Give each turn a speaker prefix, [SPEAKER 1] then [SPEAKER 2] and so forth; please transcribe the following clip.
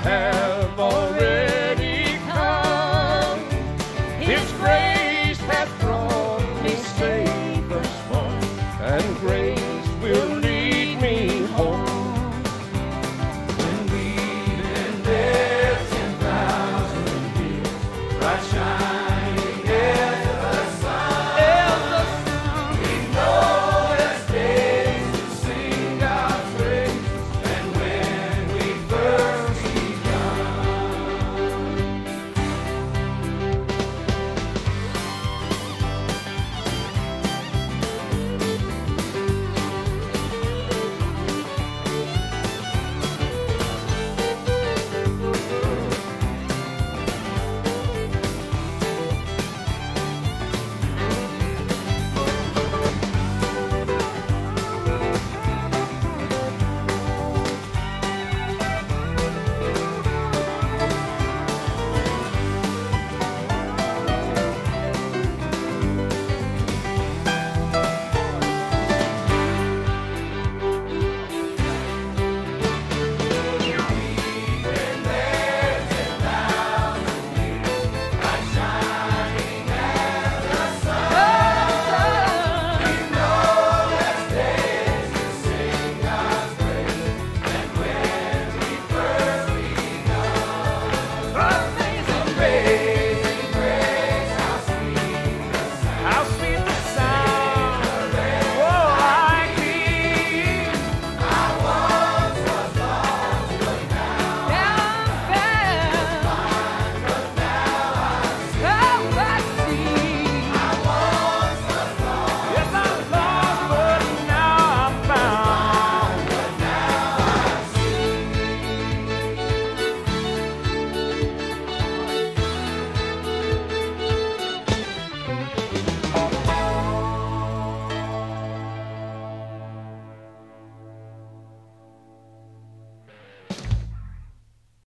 [SPEAKER 1] hair.